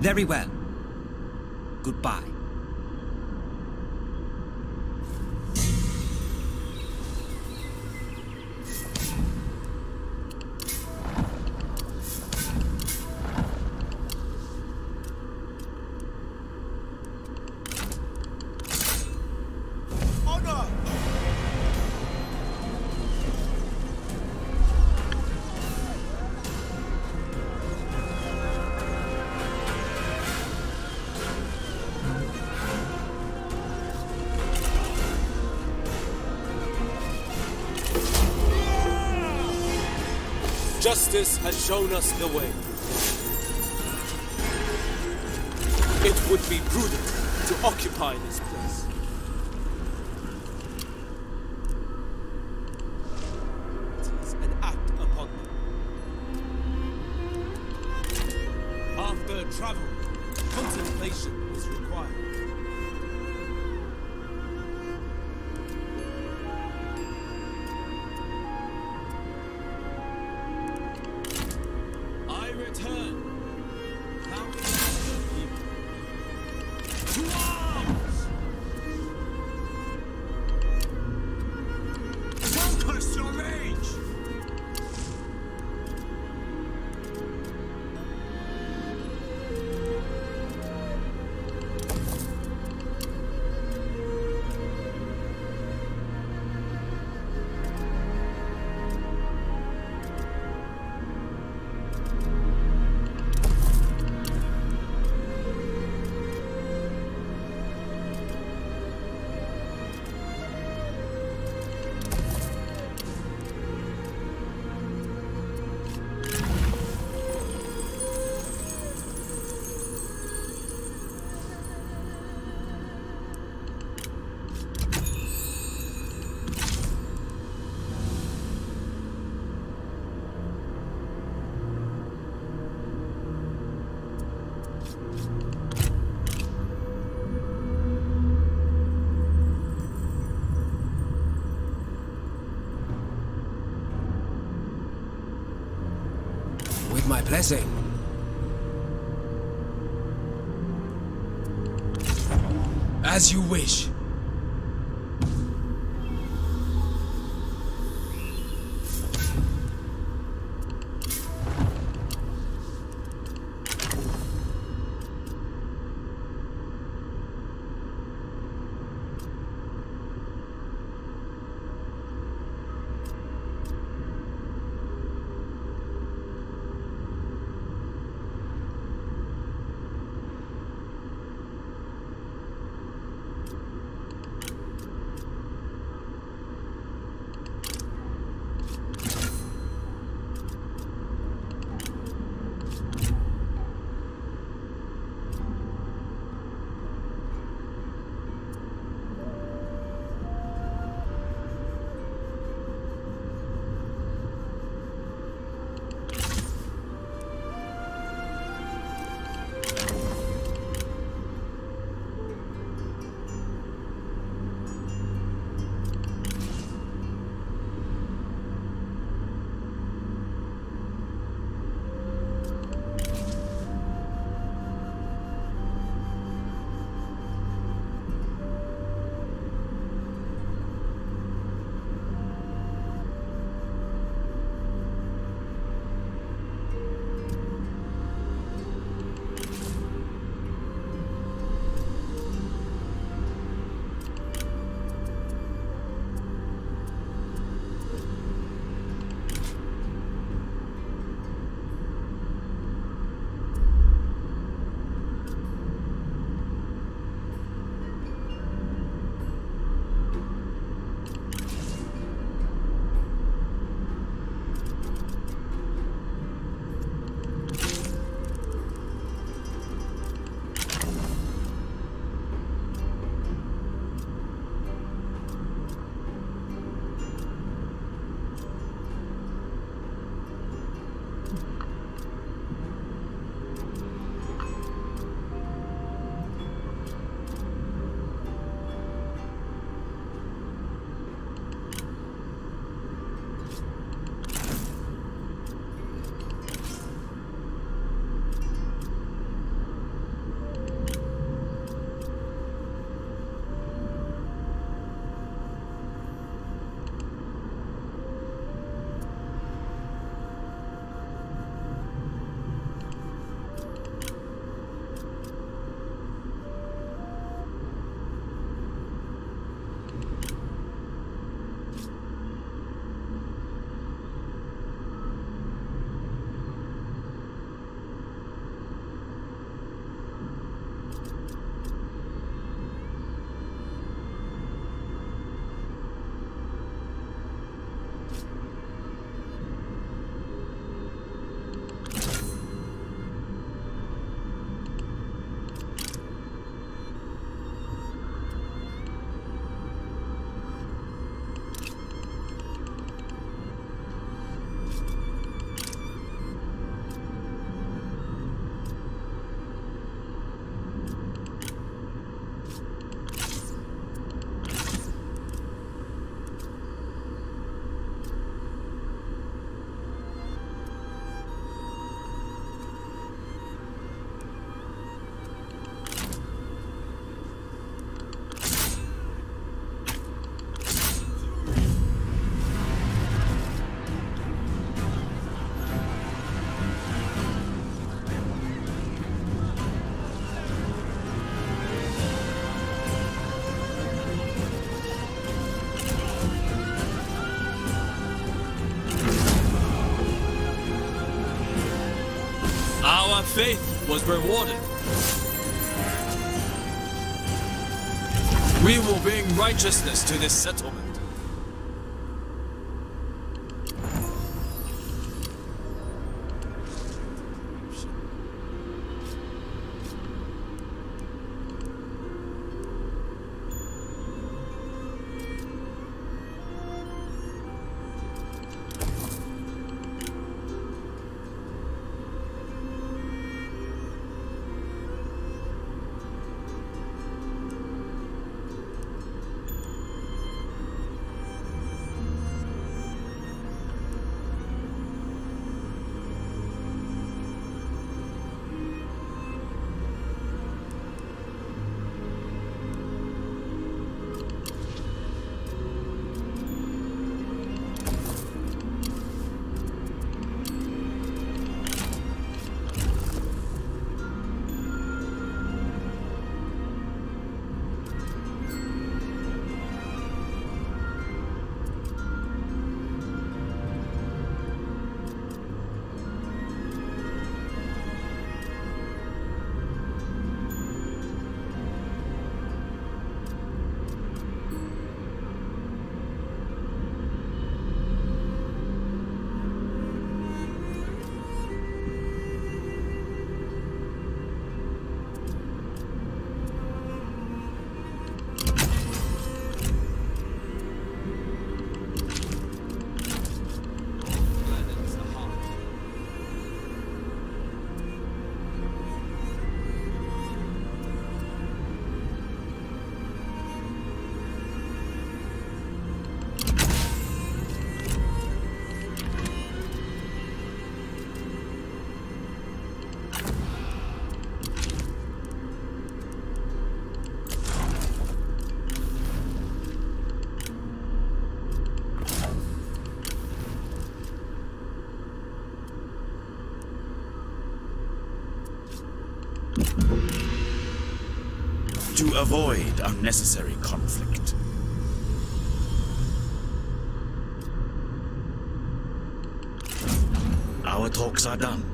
Very well. Goodbye. Justice has shown us the way. It would be prudent to occupy this blessing. As you wish. Faith was rewarded. We will bring righteousness to this settlement. Avoid unnecessary conflict. Our talks are done.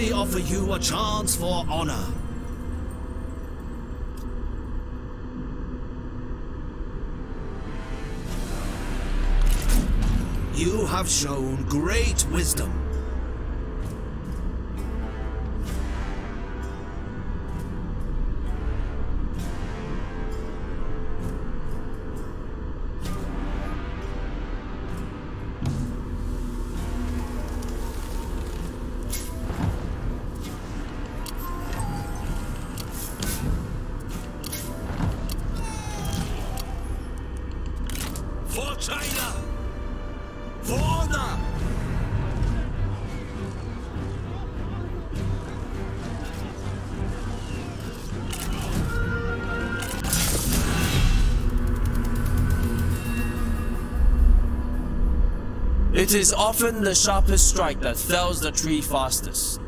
Gladly offer you a chance for honor. You have shown great wisdom. It is often the sharpest strike that fells the tree fastest.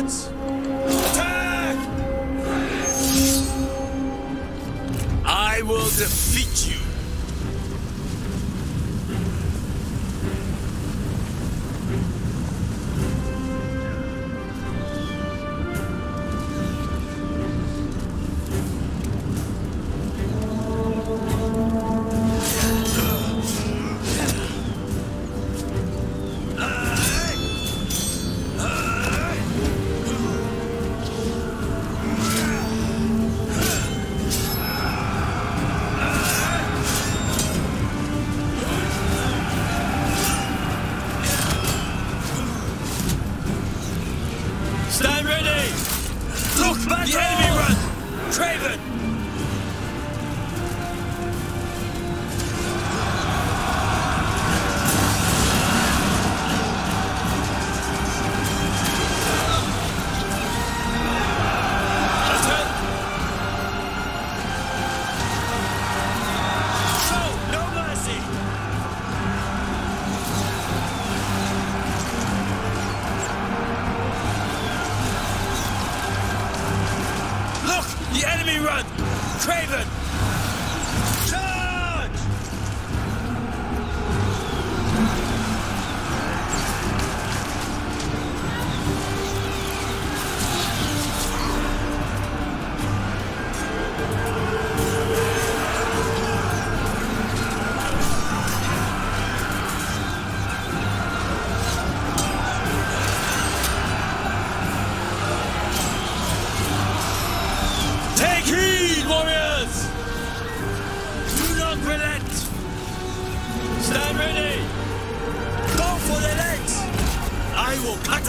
Advance! Attack! I will defeat you! Stand ready! Look back, enemy run! Craven,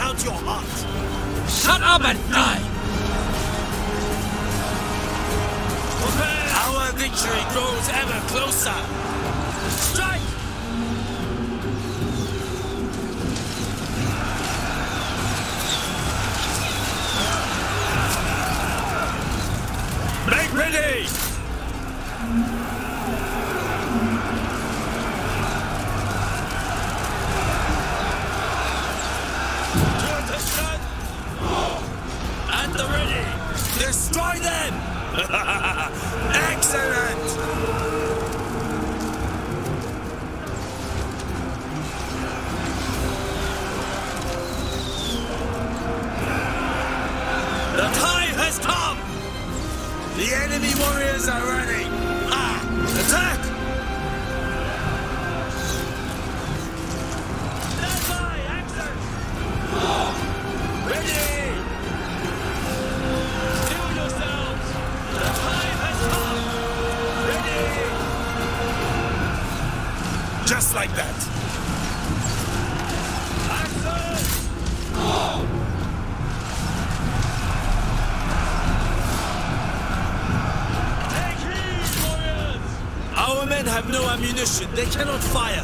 out your heart. Shut up and die! Our victory grows ever closer. ammunition. They cannot fire.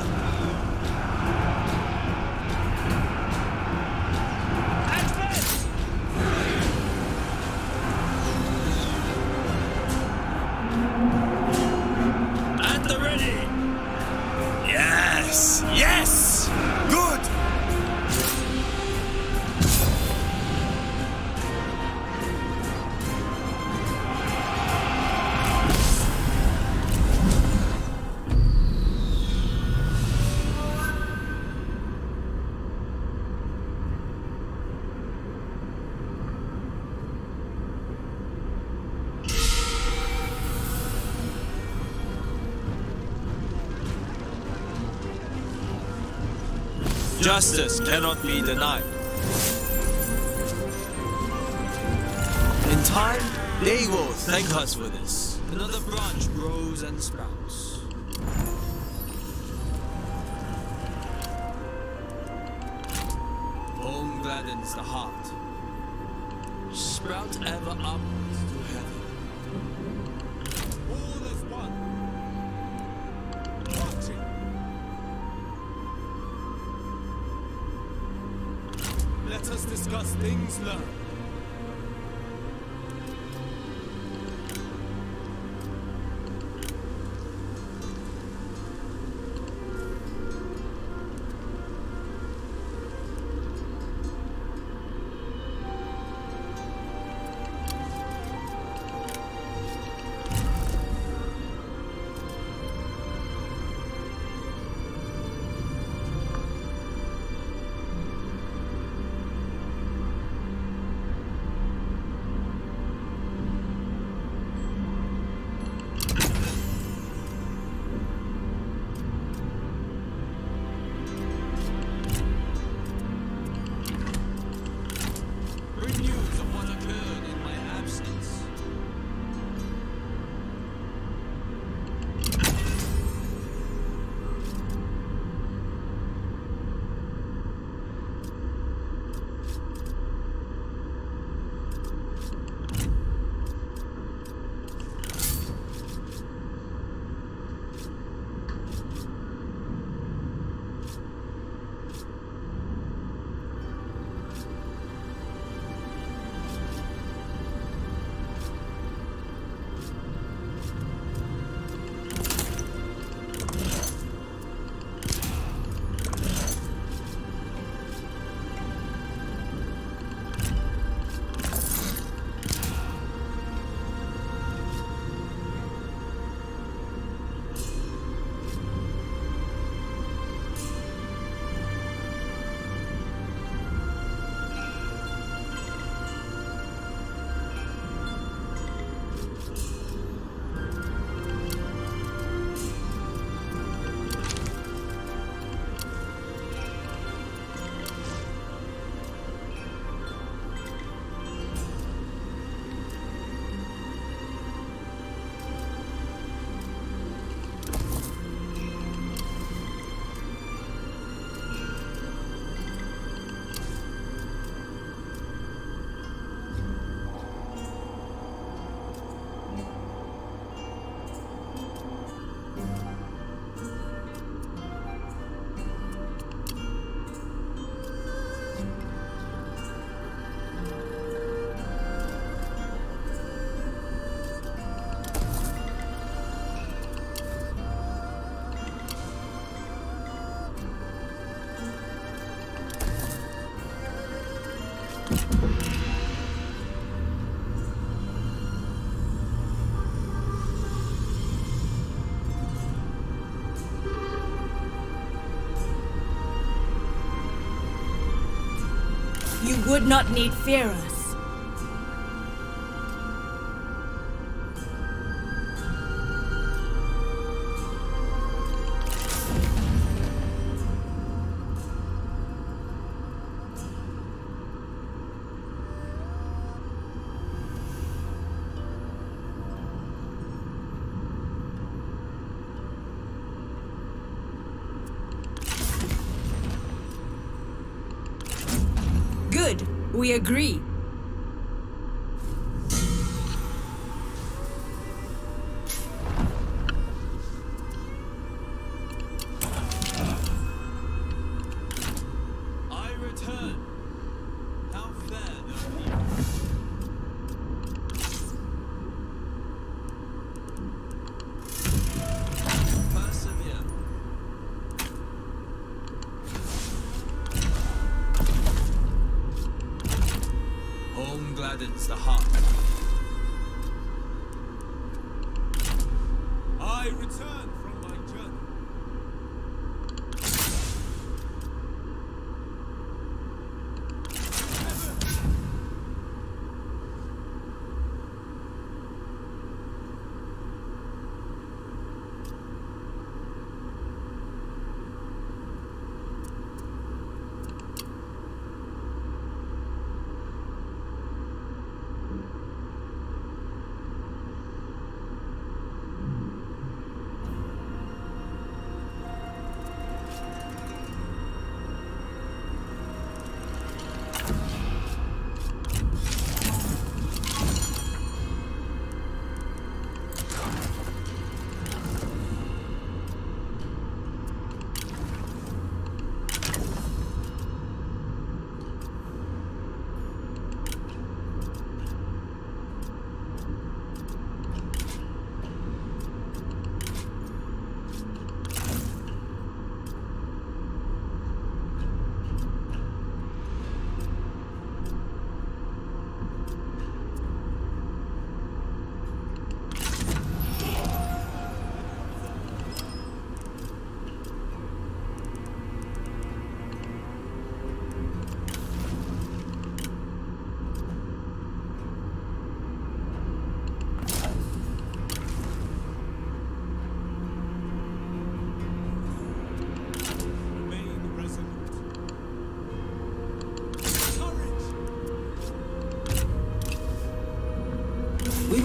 Justice cannot be denied. In time, they will thank us for this. Another branch grows and sprouts. Home gladdens the heart. Sprout ever upwards to heaven. Let us discuss things learned. Not need fear. Agree.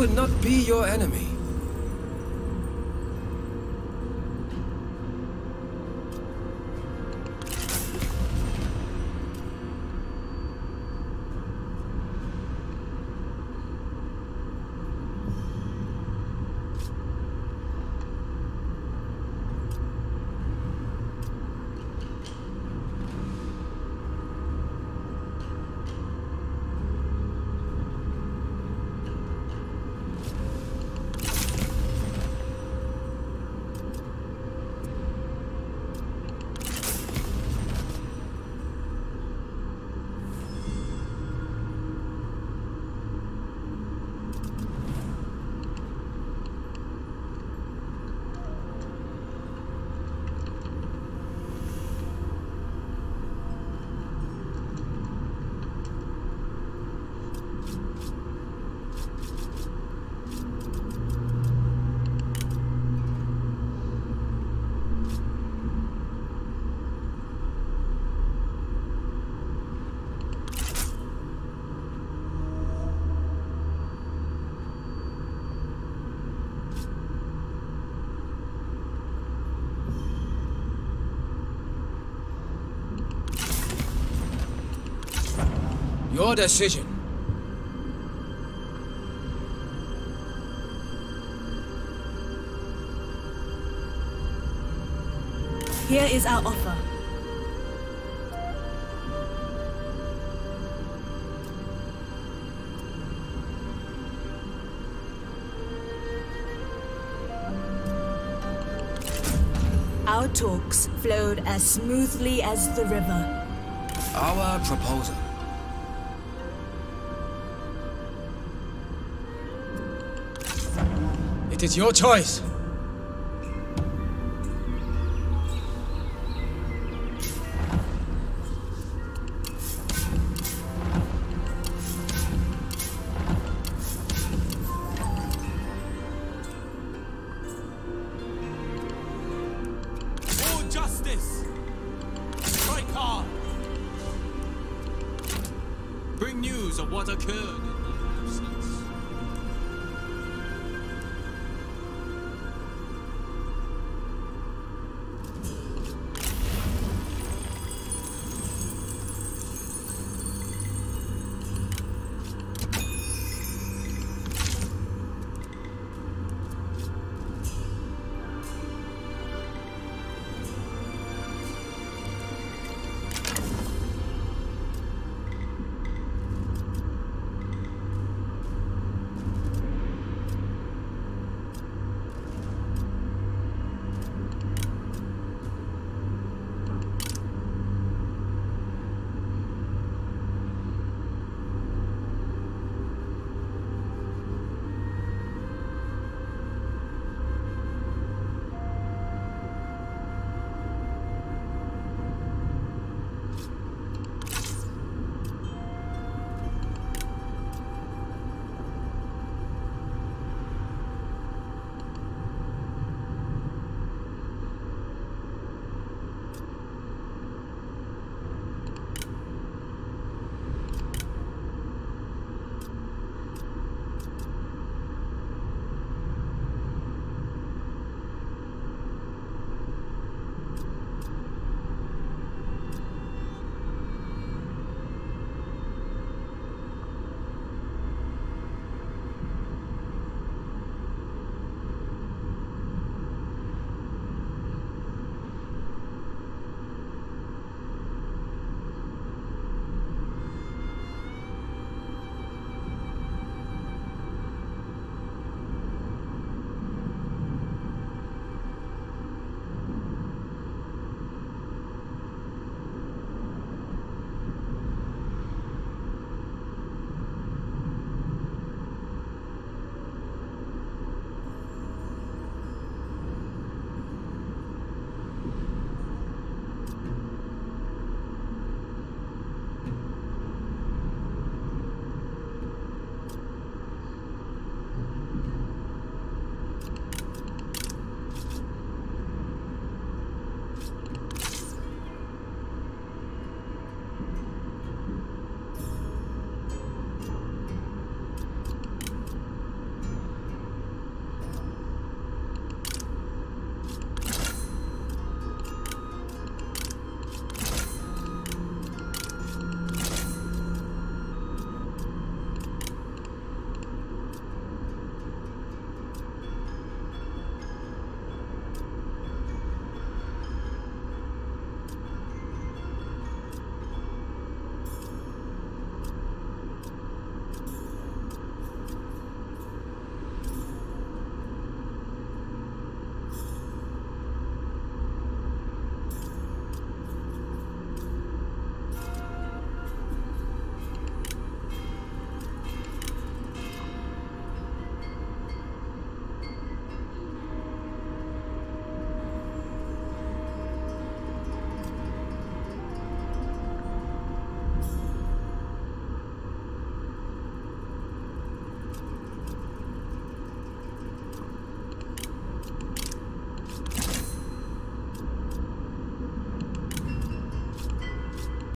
Would not be your enemy. Your decision. Here is our offer. Our talks flowed as smoothly as the river. Our proposal. It is your choice. Bring news of what occurred